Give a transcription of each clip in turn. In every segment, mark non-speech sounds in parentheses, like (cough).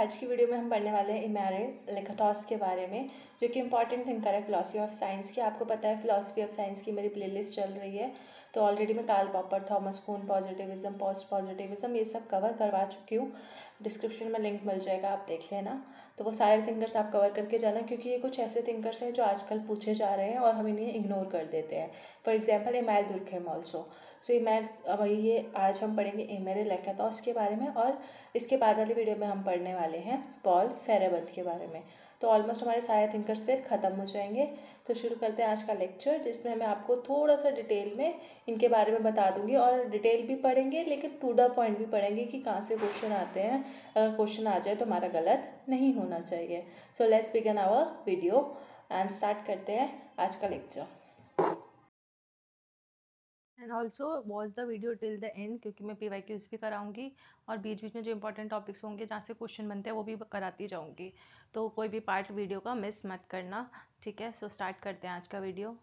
आज की वीडियो में हम पढ़ने वाले हैं इमेरे लेखटॉस के बारे में, जो कि इंपॉर्टेंट थिंकर है फिलोसफी ऑफ़ साइंस की। आपको पता है फिलोसफी ऑफ़ साइंस की मेरी प्लेलिस्ट चल रही है तो ऑलरेडी मैं Karl Popper Thomas Kuhn positivism post positivism ये सब कवर करवा चुकी हूँ। डिस्क्रिप्शन में लिंक मिल जाएगा, आप देख लेना। तो वो सारे थिंकर्स आप कवर करके जाना, क्योंकि ये कुछ ऐसे थिंकर्स हैं जो आजकल पूछे जा रहे हैं और हम इन्हें इग्नोर कर देते हैं। For example Emile Durkheim also so Emile अब ये आज हम पढ़ेंगे एमेरे लेखातोस के बारे में और इसके बाद वाली वीडियो में हम पढ़ने वाले हैं पॉल फेरेबत के बारे में। तो ऑलमोस्ट हमारे सारे थिंकर्स फिर ख़त्म हो जाएँगे। तो शुरू करते हैं आज का लेक्चर जिसमें मैं आपको थोड़ा सा डिटेल में इनके बारे में बता दूँगी और डिटेल भी पढ़ेंगे, लेकिन टू द पॉइंट भी पढ़ेंगे कि कहाँ से क्वेश्चन आते हैं। अगर क्वेश्चन आ जाए तो हमारा गलत नहीं होना चाहिए। So let's begin our video and start करते हैं आज का lecture and also watch the video till the end क्योंकि मैं पी वाई क्यूज़ भी कराऊँगी और बीच बीच में जो इंपॉर्टेंट टॉपिक्स होंगे जहाँ से क्वेश्चन बनते हैं वो भी कराती जाऊँगी। तो कोई भी पार्ट वीडियो का मिस मत करना ठीक है? सो so, स्टार्ट करते हैं आज का वीडियो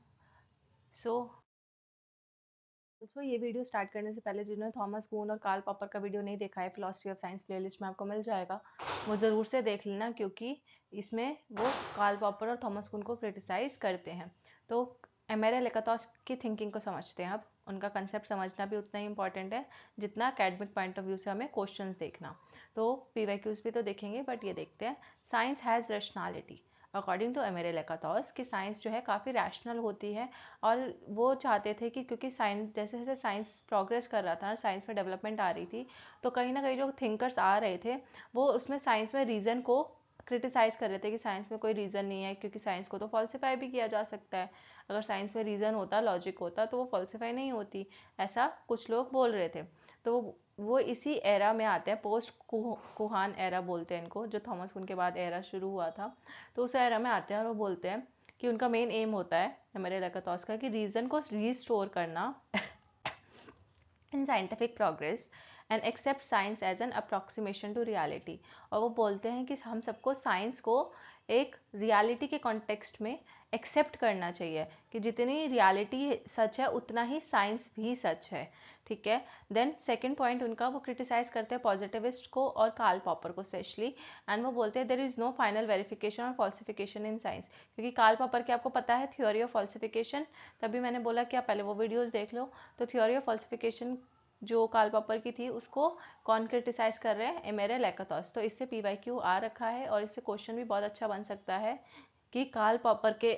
सो so, सो ये वीडियो स्टार्ट करने से पहले जिन्होंने थॉमस कून और कार्ल पॉपर का वीडियो नहीं देखा है फिलोसफी ऑफ़ साइंस प्लेलिस्ट में आपको मिल जाएगा वो ज़रूर से देख लेना क्योंकि इसमें वो कार्ल पॉपर और थॉमस कून को क्रिटिसाइज करते हैं। तो एमेरा लेकातॉस की थिंकिंग को समझते हैं अब उनका कंसेप्ट समझना भी उतना ही इंपॉर्टेंट है, जितना अकेडमिक पॉइंट ऑफ़ व्यू से हमें क्वेश्चंस देखना। तो पी भी तो देखेंगे बट ये देखते हैं। Science has rationality according to Imre Lakatos कि साइंस जो है काफ़ी रैशनल होती है, और वो चाहते थे कि क्योंकि साइंस जैसे जैसे साइंस प्रोग्रेस कर रहा था साइंस में डेवलपमेंट आ रही थी तो कहीं ना कहीं जो थिंकर्स आ रहे थे, वो उसमें साइंस में रीज़न को क्रिटिसाइज कर रहे थे कि साइंस में कोई रीज़न नहीं है, क्योंकि साइंस को तो फॉल्सिफाई भी किया जा सकता है। अगर साइंस में रीज़न होता लॉजिक होता तो वो फॉल्सिफाई नहीं होती, ऐसा कुछ लोग बोल रहे थे। तो वो इसी एरा में आते हैं पोस्ट कुहान एरा बोलते हैं इनको, जो थॉमस कुन के बाद एरा शुरू हुआ था। तो उस एरा में आते हैं और वो बोलते हैं कि उनका मेन एम होता है हमारे लगातार का, कि रीज़न को रीस्टोर करना in scientific progress and accept science as an approximation to reality और वो बोलते हैं कि हम सबको साइंस को एक रियलिटी के कॉन्टेक्स्ट में एक्सेप्ट करना चाहिए कि जितनी रियलिटी सच है, उतना ही साइंस भी सच है, ठीक है? देन सेकेंड पॉइंट उनका, वो क्रिटिसाइज करते हैं पॉजिटिविस्ट को और कार्ल पॉपर को स्पेशली एंड वो बोलते हैं there is no final verification और फॉल्सिफिकेशन इन साइंस क्योंकि कार्ल पॉपर की आपको पता है थ्योरी ऑफ़ फॉल्सिफिकेशन तभी मैंने बोला कि आप पहले वो वीडियोज़ देख लो। तो थ्योरी ऑफ़ फॉल्सिफिकेशन जो काल पॉपर की थी, उसको कौन क्रिटिसाइज कर रहे हैं एमेरे लेकाथॉस तो इससे पी वाई क्यू आ रखा है और इससे क्वेश्चन भी बहुत अच्छा बन सकता है कि काल पॉपर के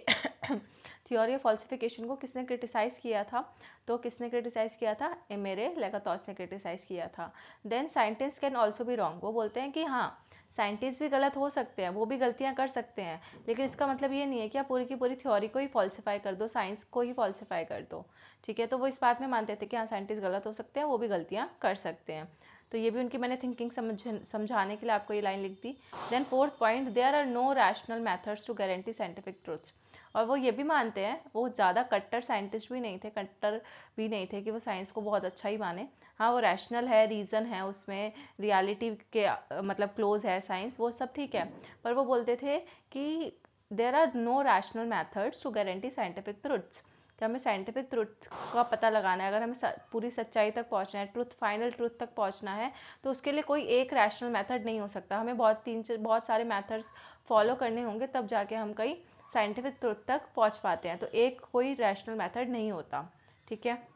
थियोरी ऑफ़ फॉल्सिफिकेशन को किसने क्रिटिसाइज किया था? तो किसने क्रिटिसाइज किया था? एमेरे लेकाथॉस ने क्रिटिसाइज किया था। देन साइंटिस्ट कैन ऑल्सो भी रॉन्ग वो बोलते हैं कि हाँ साइंटिस्ट भी गलत हो सकते हैं, वो भी गलतियाँ कर सकते हैं, लेकिन इसका मतलब ये नहीं है कि आप पूरी की पूरी थ्योरी को ही फॉल्सिफाई कर दो साइंस को ही फॉल्सिफाई कर दो, ठीक है? तो वो इस बात में मानते थे कि हाँ साइंटिस्ट गलत हो सकते हैं, वो भी गलतियाँ कर सकते हैं। तो ये भी उनकी मैंने थिंकिंग समझ, समझाने के लिए आपको ये लाइन लिख दी। Then fourth point there are no rational methods to guarantee scientific truth और वो ये भी मानते हैं, वो ज़्यादा कट्टर साइंटिस्ट भी नहीं थे, कट्टर भी नहीं थे कि वो साइंस को बहुत अच्छा ही माने। हाँ वो रैशनल है रीज़न है, उसमें रियलिटी के मतलब क्लोज है साइंस वो सब ठीक है। पर वो बोलते थे कि there are no rational methods to guarantee scientific truths कि हमें साइंटिफिक ट्रुथ का पता लगाना है, अगर हमें पूरी सच्चाई तक पहुँचना है ट्रुथ फाइनल ट्रुथ तक पहुँचना है तो उसके लिए कोई एक रैशनल मेथड नहीं हो सकता। हमें बहुत तीन बहुत सारे मेथड्स फॉलो करने होंगे, तब जाके हम कहीं साइंटिफिक ट्रुथ तक पहुँच पाते हैं। तो एक कोई रैशनल मेथड नहीं होता, ठीक है?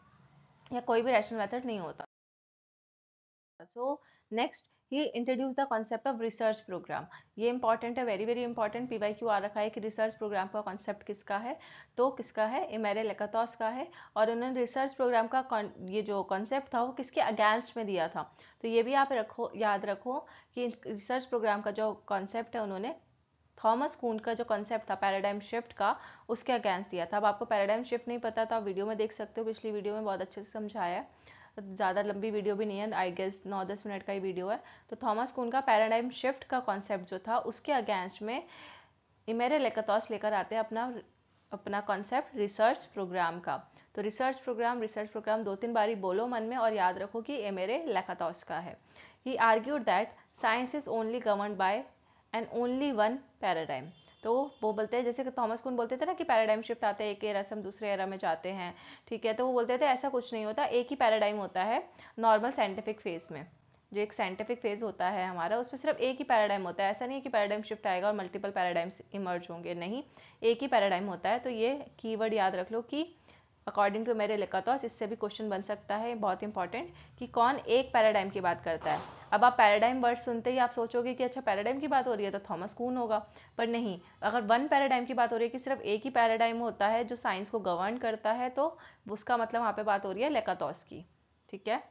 या कोई भी रैशनल मेथड नहीं होता। So next he introduce the concept of research program ये इंपॉर्टेंट है very very important P Y Q आ रखा है कि रिसर्च प्रोग्राम का कॉन्सेप्ट किसका है? तो किसका है? इमेरे लेकातोस का है। और उन्होंने रिसर्च प्रोग्राम का ये जो कॉन्सेप्ट था, वो किसके अगेंस्ट में दिया था। तो ये भी आप रखो, याद रखो कि रिसर्च प्रोग्राम का जो कॉन्सेप्ट है, उन्होंने थॉमस कून का जो कॉन्सेप्ट था पैराडाइम शिफ्ट का, उसके अगेंस्ट दिया था। अब आपको पैराडाइम शिफ्ट नहीं पता तो आप वीडियो में देख सकते हो, पिछली वीडियो में बहुत अच्छे से समझाया है। ज़्यादा लंबी वीडियो भी नहीं है आई गेस नौ दस मिनट का ही वीडियो है। तो थॉमस कून का पैराडाइम शिफ्ट का कॉन्सेप्ट जो था, उसके अगेंस्ट में इमेरे लेकतौस लेकर आते हैं अपना अपना कॉन्सेप्ट रिसर्च प्रोग्राम का। तो रिसर्च प्रोग्राम रिसर्च प्रोग्राम दो तीन बारी बोलो मन में और याद रखो कि एमेरे लेकतौस का है। He argued that science is only govern by and only one paradigm तो वो बोलते हैं, जैसे कि थॉमस कुन बोलते थे ना कि पैराडाइम शिफ्ट आते हैं, एक एरा से हम दूसरे एरा में जाते हैं, ठीक है? तो वो बोलते थे, ऐसा कुछ नहीं होता, एक ही पैराडाइम होता है नॉर्मल साइंटिफिक फ़ेज़ में। जो एक साइंटिफिक फ़ेज़ होता है हमारा, उसमें सिर्फ़ एक ही पैराडाइम होता है। ऐसा नहीं है कि पैराडाइम शिफ्ट आएगा और मल्टीपल पैराडाइम्स इमर्ज होंगे, नहीं। एक ही पैराडाइम होता है तो ये कीवर्ड याद रख लो कि अकॉर्डिंग टू मेरे लिखातौस इससे भी क्वेश्चन बन सकता है, बहुत इंपॉर्टेंट कि कौन एक पैराडाइम की बात करता है। अब आप पैराडाइम वर्ड सुनते ही आप सोचोगे कि अच्छा पैराडाइम की बात हो रही है तो थॉमस कून होगा। पर नहीं, अगर वन पैराडाइम की बात हो रही है कि सिर्फ़ एक ही पैराडाइम होता है जो साइंस को गवर्न करता है तो उसका मतलब वहाँ पे बात हो रही है लेकातौस की ठीक है?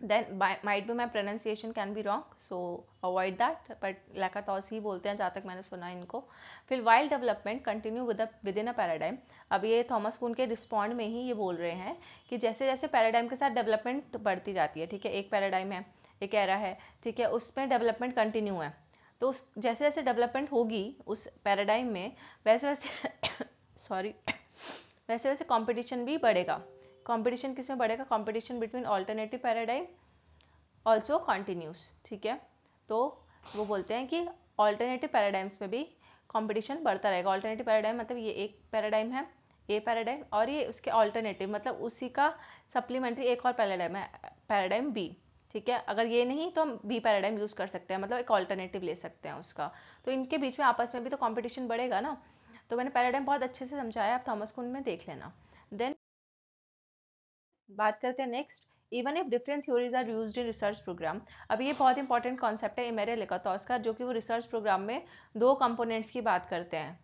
Then might be my pronunciation can be wrong so avoid that but lakatos ही बोलते हैं, जहाँ तक मैंने सुना इनको। फिर wild development continue with within a paradigm अब ये थॉमस कून के रिस्पॉन्ड में ही ये बोल रहे हैं कि जैसे जैसे पैराडाइम के साथ डेवलपमेंट बढ़ती जाती है, ठीक है? एक पैराडाइम है। एक एरा है, ठीक है, उसमें डेवलपमेंट कंटिन्यू है। तो उस, जैसे जैसे डेवलपमेंट होगी उस पैराडाइम में, वैसे वैसे (coughs) सॉरी (coughs) वैसे वैसे कॉम्पिटिशन भी बढ़ेगा। कंपटीशन किसमें बढ़ेगा? Competition between alternative paradigm also continues ठीक है? तो वो बोलते हैं कि ऑल्टरनेटिव पैराडाइम्स में भी कंपटीशन बढ़ता रहेगा। ऑल्टरनेटिव पैराडाइम मतलब ये एक पैराडाइम है ए पैराडाइम और ये उसके ऑल्टरनेटिव मतलब उसी का सप्लीमेंट्री एक और पैराडाइम है पैराडाइम बी ठीक है? अगर ये नहीं तो हम बी पैराडाइम यूज़ कर सकते हैं मतलब एक ऑल्टरनेटिव ले सकते हैं उसका। तो इनके बीच में आपस में भी तो कॉम्पिटिशन बढ़ेगा ना? तो मैंने पैराडाइम बहुत अच्छे से समझाया, आप थॉमस कुन में देख लेना। देन बात करते हैं next even if different theories are use in research program अब ये बहुत इंपॉर्टेंट कॉन्सेप्ट है मेरे लिकातौस का, जो कि वो रिसर्च प्रोग्राम में दो कंपोनेंट्स की बात करते हैं।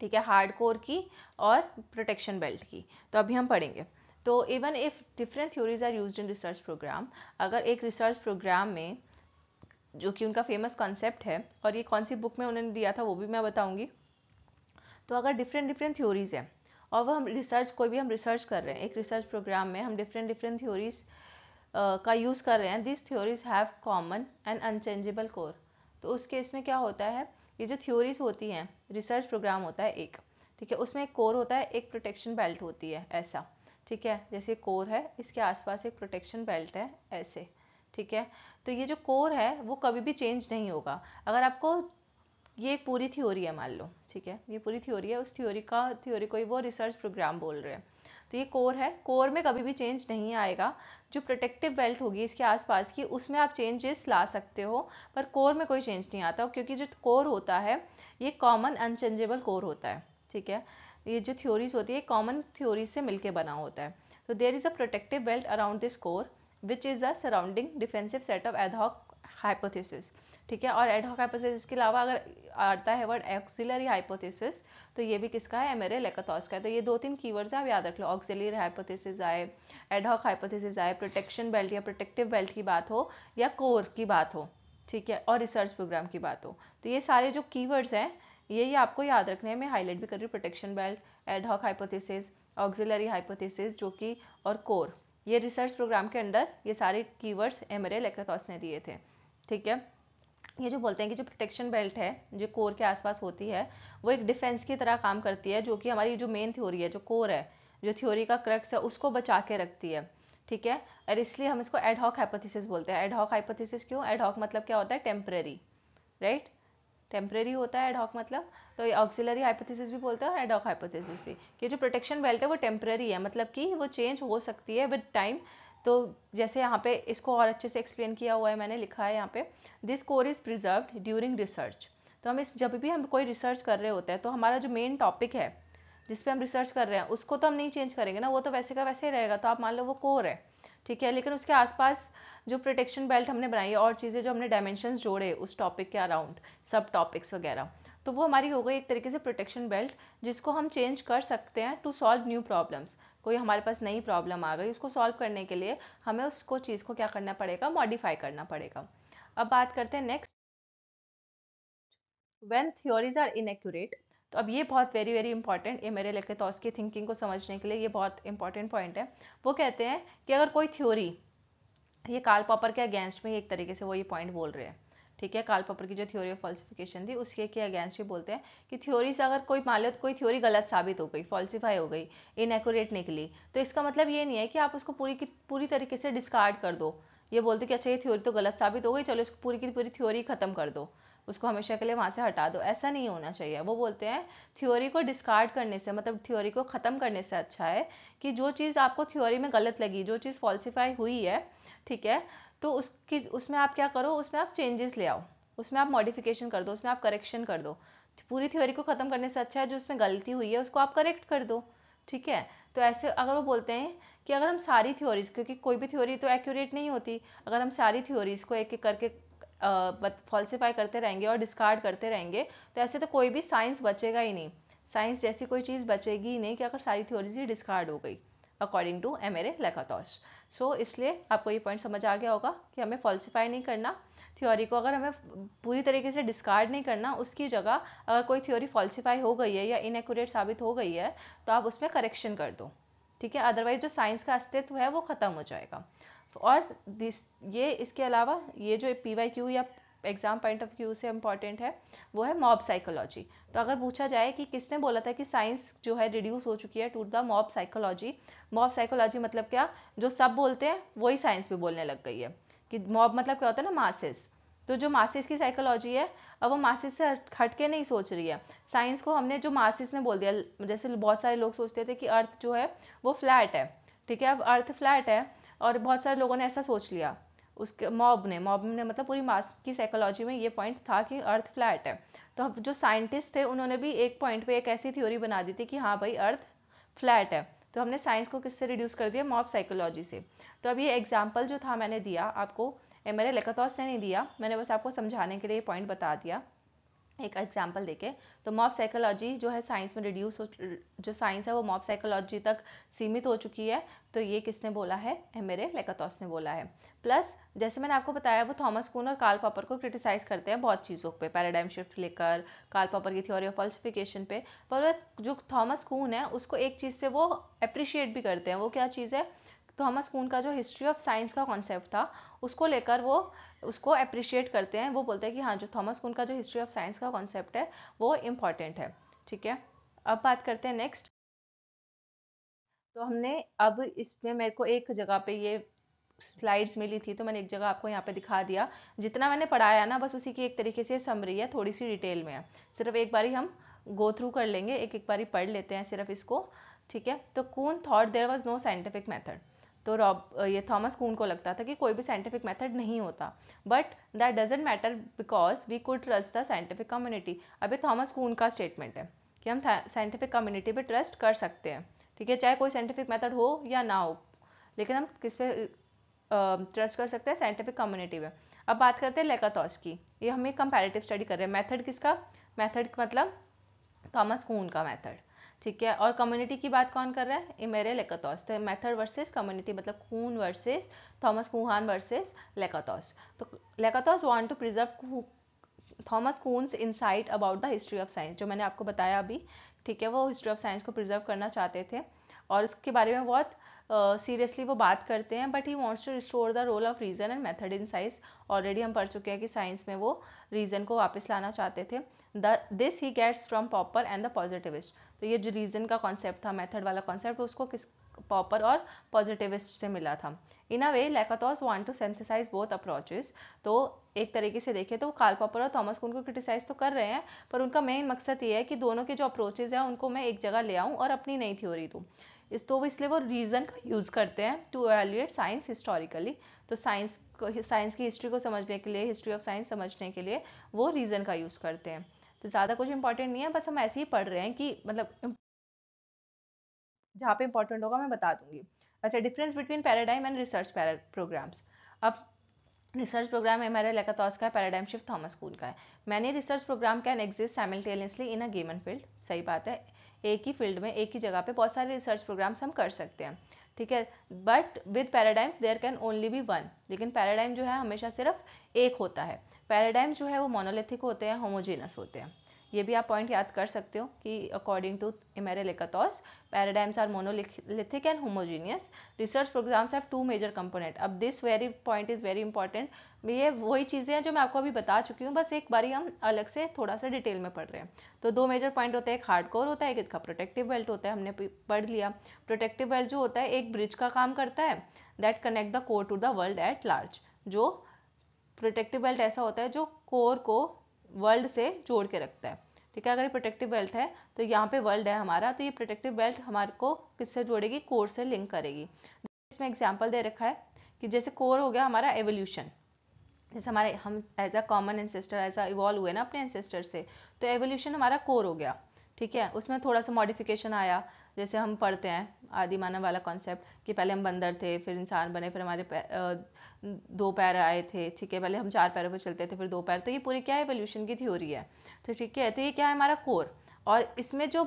ठीक है? हार्ड कोर की और प्रोटेक्शन बेल्ट की। तो अभी हम पढ़ेंगे। तो even if different theories are use in research program अगर एक रिसर्च प्रोग्राम में जो कि उनका फ़ेमस कॉन्सेप्ट है, और ये कौन सी बुक में उन्होंने दिया था वो भी मैं बताऊँगी। तो अगर डिफरेंट डिफरेंट थ्योरीज हैं, और वो हम रिसर्च कोई भी हम रिसर्च कर रहे हैं, एक रिसर्च प्रोग्राम में हम डिफरेंट डिफरेंट थ्योरीज का यूज़ कर रहे हैं this theories have common and unchangeable core तो उस केस में क्या होता है? ये जो थ्योरीज होती हैं रिसर्च प्रोग्राम होता है एक, ठीक है? उसमें एक कोर होता है, एक प्रोटेक्शन बेल्ट होती है, ऐसा। ठीक है? जैसे कोर है, इसके आसपास एक प्रोटेक्शन बेल्ट है, ऐसे। ठीक है? तो ये जो कोर है, वो कभी भी चेंज नहीं होगा। अगर आपको ये एक पूरी थ्योरी है, मान लो, ठीक है? ये पूरी थ्योरी है, उस थ्योरी का थ्योरी को ही वो रिसर्च प्रोग्राम बोल रहे हैं। तो ये कोर है। कोर में कभी भी चेंज नहीं आएगा। जो प्रोटेक्टिव बेल्ट होगी, इसके आसपास की, उसमें आप चेंजेस ला सकते हो, पर कोर में कोई चेंज नहीं आता। क्योंकि जो कोर होता है, ये कॉमन अनचेंजेबल कोर होता है। ठीक है? ये जो थ्योरीज होती है कॉमन थ्योरी से मिलकर बना होता है। तो there is a protective belt around this core which is a surrounding defensive set of ad hoc hypothesis ठीक है? और एडहॉक हाइपोथेसिस के अलावा अगर आता है वर्ड एक्सिलरी हाइपोथेसिस तो ये भी किसका है? मेरे लेकाथॉस का है। तो ये दो तीन कीवर्ड्स हैं, आप याद रख लो। ऑक्सिलरी हाइपोथेसिस आए एडहॉक हाइपोथेसिस आए प्रोटेक्शन बेल्ट या प्रोटेक्टिव बेल्ट की बात हो या कोर की बात हो, ठीक है? और रिसर्च प्रोग्राम की बात हो। तो ये सारे जो कीवर्ड्स हैं ये ही आपको याद रखने हैं। मैं हाईलाइट भी कर रही हूँ protection belt ad hoc hypothesis auxiliary hypothesis जो कि और कोर ये रिसर्च प्रोग्राम के अंदर ये सारे कीवर्ड्स एमरे लेकाथॉस ने दिए थे, ठीक है? ये जो बोलते हैं कि जो प्रोटेक्शन बेल्ट है, जो कोर के आसपास होती है, वो एक डिफेंस की तरह काम करती है, जो कि हमारी जो मेन थ्योरी है, जो कोर है, जो थ्योरी का क्रक्स है, उसको बचा के रखती है, ठीक है? और इसलिए हम इसको एडहॉक हाइपोथेसिस बोलते हैं। एडहॉक हाइपोथेसिस क्यों? एडहॉक मतलब क्या होता है? टेम्परेरी राइट टेम्परेरी होता है एडहॉक मतलब तो ये ऑक्सिलरी हाइपोथेसिस भी बोलते हैं और एडहॉक हाइपोथेसिस भी। कि जो प्रोटेक्शन बेल्ट है वो टेम्प्रेरी है मतलब कि वो चेंज हो सकती है विद टाइम तो जैसे यहाँ पे इसको और अच्छे से एक्सप्लेन किया हुआ है, मैंने लिखा है यहाँ पे this core is preserve during research तो हम इस, जब भी हम कोई रिसर्च कर रहे होते हैं तो हमारा जो मेन टॉपिक है, जिस पे हम रिसर्च कर रहे हैं, उसको तो हम नहीं चेंज करेंगे ना, वो तो वैसे का वैसे ही रहेगा तो आप मान लो वो कोर है, ठीक है? लेकिन उसके आसपास जो प्रोटेक्शन बेल्ट हमने बनाई है और चीज़ें जो हमने डायमेंशन जोड़े उस टॉपिक के अराउंड सब टॉपिक्स वगैरह तो वो हमारी हो गई एक तरीके से प्रोटेक्शन बेल्ट जिसको हम चेंज कर सकते हैं टू सॉल्व न्यू प्रॉब्लम्स कोई हमारे पास नई प्रॉब्लम आ गई, उसको सॉल्व करने के लिए हमें उसको चीज़ को क्या करना पड़ेगा? मॉडिफाई करना पड़ेगा. अब बात करते हैं next when theories are inaccurate तो अब ये बहुत वेरी वेरी इंपॉर्टेंट ये मेरे लेके तो उसकी थिंकिंग को समझने के लिए ये बहुत इंपॉर्टेंट पॉइंट है. वो कहते हैं कि अगर कोई थ्योरी ये काल पॉपर के अगेंस्ट में एक तरीके से वो ये पॉइंट बोल रहे हैं। ठीक है? काल पॉपर की जो थ्योरी ऑफ़ फॉल्सिफिकेशन थी, उसके के अगेंस्ट ही बोलते हैं कि थ्योरी से अगर कोई मान लो कोई थ्योरी गलत साबित हो गई फॉल्सिफाई हो गई इनएक्यूरेट निकली तो इसका मतलब ये नहीं है कि आप उसको पूरी की, पूरी तरीके से डिस्कार्ड कर दो। ये बोलते कि अच्छा ये थ्योरी तो गलत साबित हो गई, चलो इसको पूरी की पूरी थ्योरी खत्म कर दो, उसको हमेशा के लिए वहाँ से हटा दो। ऐसा नहीं होना चाहिए। वो बोलते हैं थ्योरी को डिस्कार्ड करने से मतलब थ्योरी को ख़त्म करने से अच्छा है कि जो चीज़ आपको थ्योरी में गलत लगी, जो चीज़ फॉल्सिफाई हुई है ठीक है? तो उसकी, उसमें आप क्या करो, उसमें आप चेंजेस ले आओ। उसमें आप मॉडिफिकेशन कर दो, उसमें आप करेक्शन कर दो। पूरी थ्योरी को ख़त्म करने से अच्छा है, जो उसमें गलती हुई है, उसको आप करेक्ट कर दो। ठीक है? तो ऐसे अगर वो बोलते हैं कि अगर हम सारी थ्योरीज क्योंकि कोई भी थ्योरी तो एक्यूरेट नहीं होती, अगर हम सारी थ्योरीज को एक एक करके फॉल्सिफाई करते रहेंगे और डिस्कार्ड करते रहेंगे तो ऐसे तो कोई भी साइंस बचेगा ही नहीं। साइंस जैसी कोई चीज़ बचेगी ही नहीं कि अगर सारी थ्योरीज ही डिस्कार्ड हो गई according to Imre Lakatos so so, इसलिए आपको ये पॉइंट समझ आ गया होगा कि हमें फॉल्सिफाई नहीं करना। थ्योरी को अगर हमें पूरी तरीके से डिस्कार्ड नहीं करना उसकी जगह अगर कोई थ्योरी फॉल्सिफाई हो गई है या इनएक्यूरेट साबित हो गई है तो आप उसमें करेक्शन कर दो। ठीक है? अदरवाइज़ जो साइंस का अस्तित्व है वो ख़त्म हो जाएगा। और ये इसके अलावा ये जो पी वाई क्यू या एग्ज़ाम पॉइंट ऑफ़ व्यू से इंपॉर्टेंट है, वो है मॉब साइकोलॉजी तो अगर पूछा जाए कि किसने बोला था कि साइंस जो है रिड्यूस हो चुकी है to the mob psychology mob psychology मतलब क्या? जो सब बोलते हैं, वही साइंस भी बोलने लग गई है. कि मॉब मतलब क्या होता है ना मासेस तो जो मासिस की साइकोलॉजी है, अब वो मासिस से हट के नहीं सोच रही है. साइंस को हमने जो मासिस ने बोल दिया, जैसे बहुत सारे लोग सोचते थे कि अर्थ जो है, वो फ्लैट है. ठीक है, अब अर्थ फ्लैट है और बहुत सारे लोगों ने ऐसा सोच लिया. उसके मॉब ने मॉब ने मतलब पूरी मास की साइकोलॉजी में ये पॉइंट था कि अर्थ फ्लैट है। तो जो साइंटिस्ट थे, उन्होंने भी एक पॉइंट पे एक ऐसी थ्योरी बना दी थी कि हाँ भाई अर्थ फ्लैट है। तो हमने साइंस को किससे रिड्यूस कर दिया? मॉब साइकोलॉजी से। तो अब ये एग्ज़ाम्पल जो था मैंने दिया आपको मेरे लेखतौस ने नहीं दिया, मैंने बस आपको समझाने के लिए पॉइंट बता दिया। एक एग्ज़ाम्पल देके। तो मॉब साइकोलॉजी जो है साइंस में रिड्यूस हो जो साइंस है वो मॉब साइकोलॉजी तक सीमित हो चुकी है। तो ये किसने बोला है? मेरे लेकातोस ने बोला है। प्लस जैसे मैंने आपको बताया, वो थॉमस कून और कार्ल पापर को क्रिटिसाइज करते हैं बहुत चीज़ों पे। पैराडाइम शिफ्ट लेकर कार्ल पापर की थ्योरी ऑफ़ फॉल्सिफिकेशन पे। पर जो थॉमस कून है, उसको एक चीज़ से वो अप्रिशिएट भी करते हैं। वो क्या चीज़ है? थॉमस कून का जो हिस्ट्री ऑफ़ साइंस का कॉन्सेप्ट था, उसको लेकर वो, उसको अप्रिशिएट करते हैं। वो बोलते हैं कि हाँ जो थॉमस कून का जो हिस्ट्री ऑफ़ साइंस का कॉन्सेप्ट है, वो इंपॉर्टेंट है। ठीक है? अब बात करते हैं नेक्स्ट तो हमने अब इसमें मेरे को एक जगह पे ये स्लाइड्स मिली थी तो मैंने एक जगह आपको यहाँ पे दिखा दिया। जितना मैंने पढ़ाया ना, बस उसी की एक तरीके से समरी है थोड़ी सी डिटेल में है। सिर्फ़ एक बारी हम गो थ्रू कर लेंगे एक एक बारी पढ़ लेते हैं सिर्फ़ इसको। ठीक है? तो Kuhn thought there was no scientific method तो रॉब ये थॉमस कून को लगता था कि कोई भी साइंटिफिक मेथड नहीं होता। But that doesn't matter because we could trust the scientific community अभी थॉमस कून का स्टेटमेंट है कि हम साइंटिफिक कम्युनिटी पे ट्रस्ट कर सकते हैं। ठीक है, चाहे कोई साइंटिफिक मेथड हो या ना हो, लेकिन हम किस पे ट्रस्ट कर सकते हैं साइंटिफिक कम्युनिटी में अब बात करते हैं लेकाथॉस की। ये हम एक कंपेरेटिव स्टडी कर रहे हैं। मेथड किसका? मेथड मतलब थॉमस कून का मेथड ठीक है? और कम्युनिटी की बात कौन कर रहा है? इमेरे लेकातोस तो मेथड वर्सेस कम्युनिटी मतलब Kuhn versus Thomas Kuhn versus Lakatos तो Lakatos want to preserve Thomas Kuhn's insight about the history of science जो मैंने आपको बताया अभी। ठीक है? वो हिस्ट्री ऑफ़ साइंस को प्रिजर्व करना चाहते थे। और उसके बारे में बहुत सीरियसली uh, वो बात करते हैं but he wants to restore the role of reason and method in science already हम पढ़ चुके हैं कि साइंस में वो रीजन को वापस लाना चाहते थे। The this he gets from Popper and the positivist तो ये जो रीजन का कॉन्सेप्ट था मेथड वाला कॉन्सेप्ट उसको किस पॉपर और पॉजिटिविस्ट से मिला था। In a way Lakatos want to synthesise both approaches तो एक तरीके से देखें तो कार्ल पॉपर और थॉमस को उनको क्रिटिसाइज तो कर रहे हैं, पर उनका मेन मकसद ये है कि दोनों के जो अप्रोचेज हैं, उनको मैं एक जगह ले आऊँ और अपनी नई थ्योरी दूँ। इस तो इसलिए वो रीज़न का यूज़ करते हैं टू एवेल्यूएट साइंस हिस्टोरिकली तो साइंस को साइंस की हिस्ट्री को समझने के लिए हिस्ट्री ऑफ़ साइंस समझने के लिए वो रीज़न का यूज़ करते हैं। तो ज़्यादा कुछ इंपॉर्टेंट नहीं है, बस हम ऐसे ही पढ़ रहे हैं कि मतलब जहाँ पे इंपॉर्टेंट होगा मैं बता दूँगी। अच्छा difference between paradigm and research programs अब रिसर्च प्रोग्राम हमारे लेकातॉस का पैराडाइम शिफ्ट थॉमस स्कूल का है। मैंने research program can exist simultaneously in a given field सही बात है, एक ही फ़ील्ड में, एक ही जगह पे बहुत सारे रिसर्च प्रोग्राम्स हम कर सकते हैं, ठीक है? But with paradigms there can only be one लेकिन पैराडाइम जो है हमेशा सिर्फ़ एक होता है। पैराडाइम्स जो है वो मोनोलिथिक होते हैं, होमोजीनस होते हैं। ये भी आप पॉइंट याद कर सकते हो कि according to Imre Imre Lakatos paradigms are monolithic and homogeneous research programs have two major component अब this very point is very important ये वही चीज़ें हैं जो मैं आपको अभी बता चुकी हूँ, बस एक बारी हम अलग से थोड़ा सा डिटेल में पढ़ रहे हैं। तो दो मेजर पॉइंट होते हैं, एक हार्ड कोर होता है, एक इसका प्रोटेक्टिव बेल्ट होता है, हमने पढ़ लिया। प्रोटेक्टिव बेल्ट जो होता है, एक ब्रिज का काम करता है that connect the core to the world at large जो प्रोटेक्टिव बेल्ट ऐसा होता है जो कोर को वर्ल्ड से जोड़ के रखता है। ठीक है, अगर ये प्रोटेक्टिव बेल्ट है तो यहाँ पे वर्ल्ड है हमारा तो ये प्रोटेक्टिव बेल्ट हमारे को किससे जोड़ेगी? कोर से लिंक करेगी। इसमें एग्ज़ाम्पल दे रखा है कि जैसे कोर हो गया हमारा एवोल्यूशन जैसे हमारे, हम as a common ancestor as a evolve हुए ना अपने एंसेस्टर से तो एवोल्यूशन हमारा कोर हो गया। ठीक है, उसमें थोड़ा सा मॉडिफिकेशन आया। जैसे हम पढ़ते हैं आदि मानव वाला कॉन्सेप्ट कि पहले हम बंदर थे, फिर इंसान बने, फिर हमारे दो पैर आए थे ठीक है पहले हम चार पैरों पर चलते थे फिर दो पैर तो ये पूरी क्या है एवोल्यूशन की थ्योरी है? तो ठीक है तो ये क्या है हमारा कोर और इसमें जो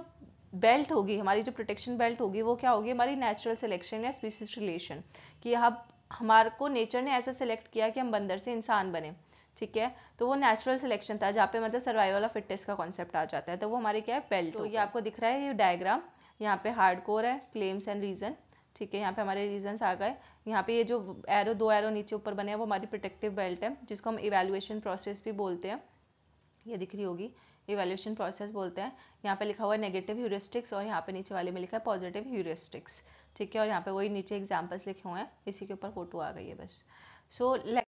बेल्ट होगी हमारी जो प्रोटेक्शन बेल्ट होगी वो क्या होगी? हमारी नेचुरल सिलेक्शन या स्पीसीज रिलेशन कि यहाँ हमारे को नेचर ने ऐसा सिलेक्ट किया कि हम बंदर से इंसान बने ठीक है? तो वो नेचुरल सिलेक्शन था जहाँ पे मतलब सर्वाइवल ऑफ़ फिटनेस का कॉन्सेप्ट आ जाता है तो वो हमारे क्या है? बेल्ट तो ये आपको दिख रहा है ये डायग्राम यहाँ पे हार्ड कोर है क्लेम्स एंड रीजन ठीक है? यहाँ पे हमारे रीजन आ गए। यहाँ पे ये जो एरो दो एरो नीचे ऊपर बने हैं, वो हमारी प्रोटेक्टिव बेल्ट है, जिसको हम इवेल्युएशन प्रोसेस भी बोलते हैं। ये दिख रही होगी। इवेल्युएशन प्रोसेस बोलते हैं। यहाँ पे लिखा हुआ है नेगेटिव ह्यूरिस्टिक्स और यहाँ पे नीचे वाले में लिखा है पॉजिटिव ह्यूरिस्टिक्स ठीक है, और यहाँ पे वही नीचे एग्जाम्पल्स लिखे हुए हैं। इसी के ऊपर फ़ोटो आ गई है बस। So Lakatos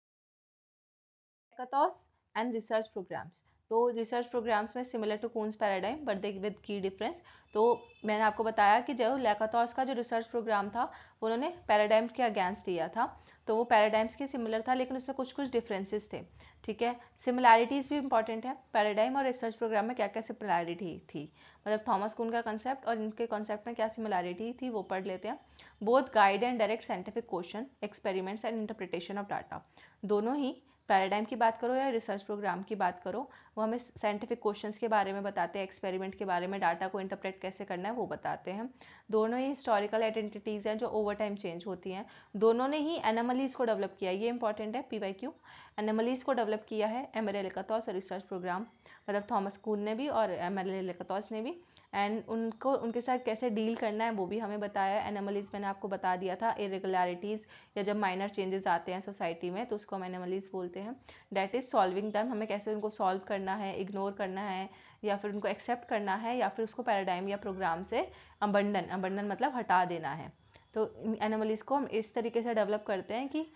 and research programs तो रिसर्च प्रोग्राम्स में similar to Kuhn's paradigm but they with key difference तो मैंने आपको बताया कि जो लेकाथॉस का जो रिसर्च प्रोग्राम था, उन्होंने पैराडाइम के अगेंस्ट दिया था। तो वो पैराडाइम्स के सिमिलर था, लेकिन उसमें कुछ कुछ डिफरेंसेस थे। ठीक है? सिमिलैरिटीज़ भी इंपॉर्टेंट है। पैराडाइम और रिसर्च प्रोग्राम में क्या क्या सिमिलैरिटी थी? मतलब थॉमस कून का कंसेप्ट और इनके कॉन्सेप्ट में क्या सिमिलैरिटी थी, वो पढ़ लेते हैं। Both guide and direct scientific question experiments and interpretation of data दोनों ही पैराडाइम की बात करो या रिसर्च प्रोग्राम की बात करो, वो हमें साइंटिफिक क्वेश्चंस के बारे में बताते हैं एक्सपेरिमेंट के बारे में डाटा को इंटरप्रेट कैसे करना है, वो बताते हैं। दोनों ही हिस्टोरिकल आइडेंटिटीज़ हैं जो ओवर टाइम चेंज होती हैं। दोनों ने ही एनामलीज को डेवलप किया ये इंपॉर्टेंट है पी वाई क्यू एनामलीज को डेवलप किया है एम एल और रिसर्च प्रोग्राम मतलब थॉमस कून ने भी और एम एल ने भी। एंड उनको, उनके साथ कैसे डील करना है, वो भी हमें बताया एनामलीज मैंने आपको बता दिया था इरेगुलरिटीज़ या जब माइनर चेंजेस आते हैं सोसाइटी में तो उसको हम एनामलीज बोलते हैं। डैट इज़ सॉल्विंग दैम हमें कैसे उनको सॉल्व करना है इग्नोर करना है, या फिर उनको एक्सेप्ट करना है, या फिर उसको पैराडाइम या प्रोग्राम से अबंडन अबंडन मतलब हटा देना है। तो एनामलीज को हम इस तरीके से डेवलप करते हैं कि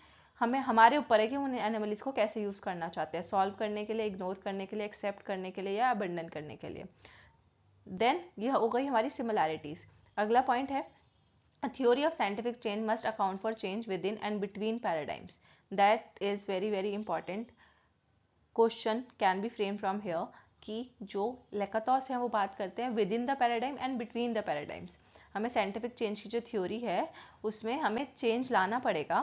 हमें, हमारे ऊपर है कि उन एनिमल्स को कैसे यूज़ करना चाहते हैं। सॉल्व करने के लिए इग्नोर करने के लिए एक्सेप्ट करने के लिए या अबंडन करने के लिए। देन ये हो गई हमारी सिमिलैरिटीज अगला पॉइंट है theory of scientific change must account for change within and between paradigms that is very very important question can be frame from here कि जो लेकाटॉस हैं वो बात करते हैं within the paradigm and between the paradigms हमें scientific change की जो थ्योरी है, उसमें हमें चेंज लाना पड़ेगा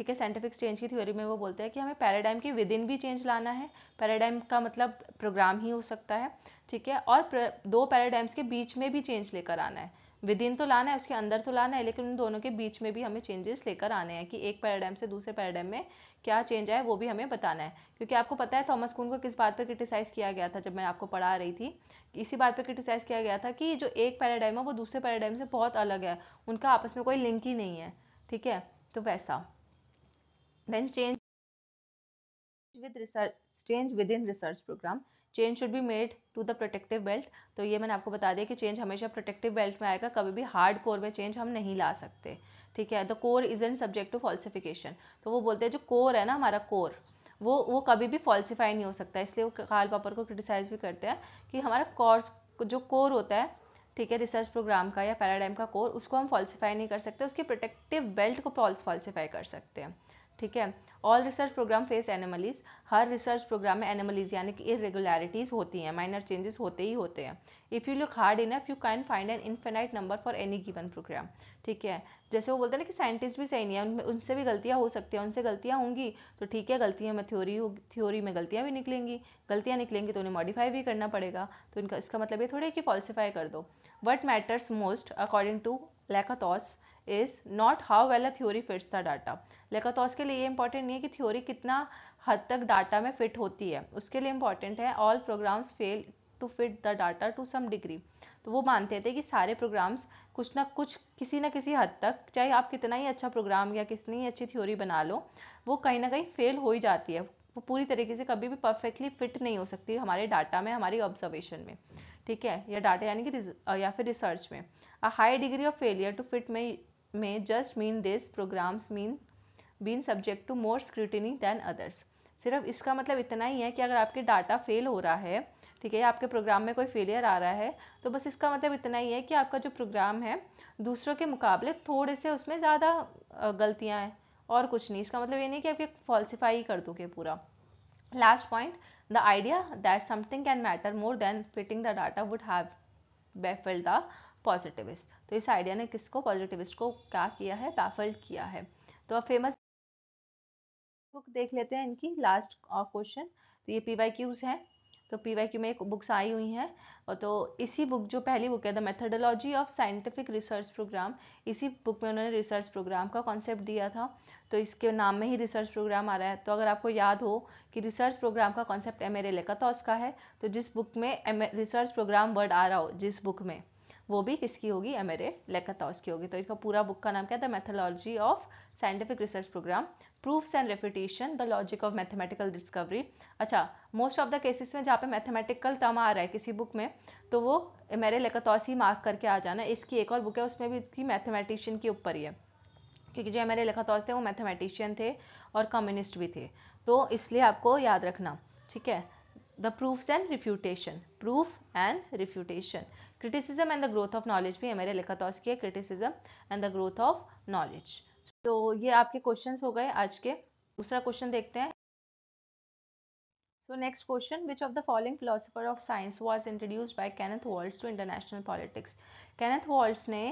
ठीक है साइंटिफिक चेंज की थ्योरी में वो बोलते हैं कि हमें पैराडाइम के विद इन भी चेंज लाना है। पैराडाइम का मतलब प्रोग्राम ही हो सकता है, ठीक है, और दो पैराडाइम्स के बीच में भी चेंज लेकर आना है। विद इन तो लाना है, उसके अंदर तो लाना है, लेकिन उन दोनों के बीच में भी हमें चेंजेस लेकर आने हैं कि एक पैराडाइम से दूसरे पैराडाइम में क्या चेंज आए वो भी हमें बताना है। क्योंकि आपको पता है थॉमस कून को किस बात पर क्रिटिसाइज किया गया था, जब मैं आपको पढ़ा रही थी? इसी बात पर क्रिटिसाइज किया गया था कि जो एक पैराडाइम है, वो दूसरे पैराडाइम से बहुत अलग है। उनका आपस में कोई लिंक ही नहीं है, ठीक है तो वैसा। Then change with research, change within research program. Change should be made to the protective belt तो ये मैंने आपको बता दिया कि चेंज हमेशा प्रोटेक्टिव बेल्ट में आएगा, कभी भी हार्ड कोर में चेंज हम नहीं ला सकते। ठीक है? The core is an subject to falsification तो वो बोलते हैं, जो कोर है ना, हमारा कोर वो वो कभी भी फॉल्सिफाई नहीं हो सकता। इसलिए वो कार्ल पापर को क्रिटिसाइज भी करते हैं कि हमारा कोर्स जो कोर होता है, ठीक है रिसर्च प्रोग्राम का या पैराडाइम का कोर उसको हम फॉल्सिफाई नहीं कर सकते, उसकी प्रोटेक्टिव बेल्ट को फॉल्सिफाई कर सकते हैं। ठीक है? All research program face anomalies हर रिसर्च प्रोग्राम में एनिमलीज यानी कि इरेगुलरिटीज होती हैं माइनर चेंजेस होते ही होते हैं। If you look hard enough you can find an infinite number for any given program ठीक है? जैसे वो बोलते हैं ना कि साइंटिस्ट भी सही नहीं है, उनमें, उनसे भी गलतियाँ हो सकती हैं, उनसे गलतियाँ होंगी तो ठीक है, गलतियाँ में थ्योरी होगी थ्योरी में गलतियाँ भी निकलेंगी। गलतियाँ निकलेंगी तो उन्हें मॉडिफाई भी करना पड़ेगा तो इनका, इसका मतलब ये थोड़ी कि फॉल्सिफाई कर दो। What matters most according to Lakatos is not how well a theory fits the data Lakatos के लिए ये इंपॉर्टेंट नहीं है कि थ्योरी कितना हद तक डाटा में फिट होती है। उसके लिए इंपॉर्टेंट है all programs fail to fit the data to some degree तो वो मानते थे कि सारे प्रोग्राम्स कुछ ना कुछ, किसी ना किसी हद तक, चाहे आप कितना ही अच्छा प्रोग्राम या कितनी ही अच्छी थ्योरी बना लो, वो कहीं ना कहीं फेल हो ही जाती है। वो पूरी तरीके से कभी भी परफेक्टली फिट नहीं हो सकती हमारे डाटा में, हमारी ऑब्जर्वेशन में। ठीक है? या डाटा यानी कि या फिर रिसर्च में। A high degree of failure to fit may may just mean this programs mean been subject to more scrutiny than others सिर्फ़ इसका मतलब इतना ही है कि अगर आपके डाटा फेल हो रहा है, ठीक है आपके प्रोग्राम में कोई फेलियर आ रहा है तो बस इसका मतलब इतना ही है कि आपका जो प्रोग्राम है, दूसरों के मुकाबले थोड़े से उसमें ज़्यादा गलतियाँ हैं और कुछ नहीं। इसका मतलब ये नहीं कि आपके फॉल्सिफाई कर दोगे पूरा। Last point the idea that something can matter more than fitting the data would have baffled the positivist तो इस आइडिया ने किसको पॉजिटिविस्ट को क्या किया है बैफल्ड किया है। तो अब फ़ेमस बुक देख लेते हैं इनकी लास्ट क्वेश्चन तो ये पी वाई क्यूज हैं। तो पी वाई क्यू में एक बुक्स आई हुई हैं, और तो इसी बुक जो पहली बुक है the methodology of scientific research program इसी बुक में उन्होंने रिसर्च प्रोग्राम का कॉन्सेप्ट दिया था। तो इसके नाम में ही रिसर्च प्रोग्राम आ रहा है। तो अगर आपको याद हो कि रिसर्च प्रोग्राम का कॉन्सेप्ट एम ए का है तो जिस बुक में रिसर्च प्रोग्राम वर्ड आ रहा हो, जिस बुक में वो भी किसकी होगी एमेरे लेकातॉस की होगी। तो इसका पूरा बुक का नाम क्या the methodology of scientific research program proofs and refutation the logic of mathematical discovery अच्छा मोस्ट ऑफ़ द केसेस में जहाँ पे मैथमेटिकल टर्म आ रहा है किसी बुक में तो वो मेरे लेकातॉस ही मार्क करके आ जाना। इसकी एक और बुक है, उसमें भी इसकी मैथमेटिशियन के ऊपर ही है। क्योंकि जो मेरे लेखातौस थे, वो मैथमेटिशियन थे और कम्युनिस्ट भी थे। तो इसलिए आपको याद रखना, ठीक है? The proofs and refutation proof and refutation criticism and the growth of knowledge भी है मेरे लिखा की criticism and the growth of knowledge तो ये आपके क्वेश्चन हो गए आज के। दूसरा क्वेश्चन देखते हैं। So next question, which of the following philosopher of science was introduced by Kenneth Waltz to international politics? Kenneth Waltz ने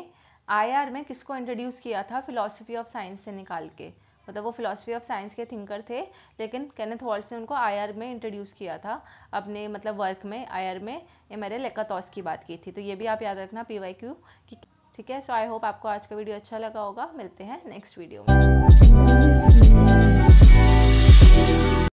IR में किसको इंट्रोड्यूस किया था? फिलोसफी ऑफ़ साइंस से निकाल के। मतलब वो फिलोसफी ऑफ़ साइंस के थिंकर थे, लेकिन कैनेथ वॉल्ट ने उनको आईआर में इंट्रोड्यूस किया था, अपने मतलब वर्क में आईआर में, ये मेरे लेकातौस की बात की थी। तो ये भी आप याद रखना पी वाई क्यू की ठीक है सो आई होप आपको आज का वीडियो अच्छा लगा होगा। मिलते हैं नेक्स्ट वीडियो में।